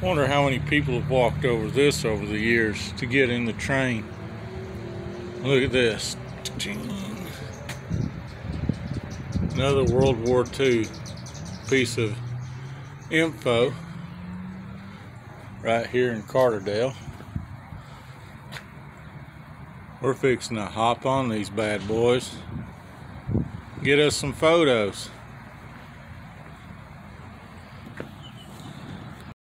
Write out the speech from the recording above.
Wonder how many people have walked over this over the years to get in the train. Look at this. Another World War II piece of info right here in Carbondale. We're fixing to hop on these bad boys. Get us some photos.